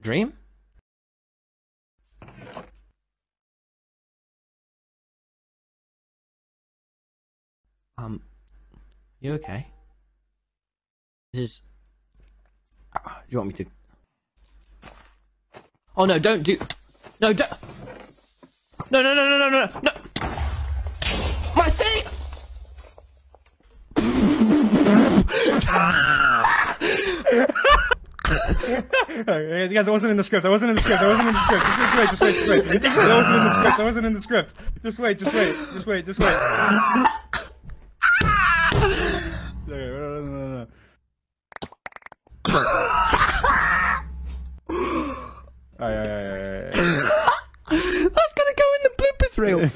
Dream? Um, you okay? This is. Ah, do you want me to? Oh no! Don't do. No! Don't. No! No! No! No! No! No! no. My thing. Hey, guys, that wasn't in the script. That wasn't in the script. That wasn't in the script. Just wait, just wait, just wait. Just wait. That wasn't in the script. That wasn't in the script. Just wait, just wait, just wait, just wait. Okay, no, no, no, no. That's gonna go in the bloopers reel.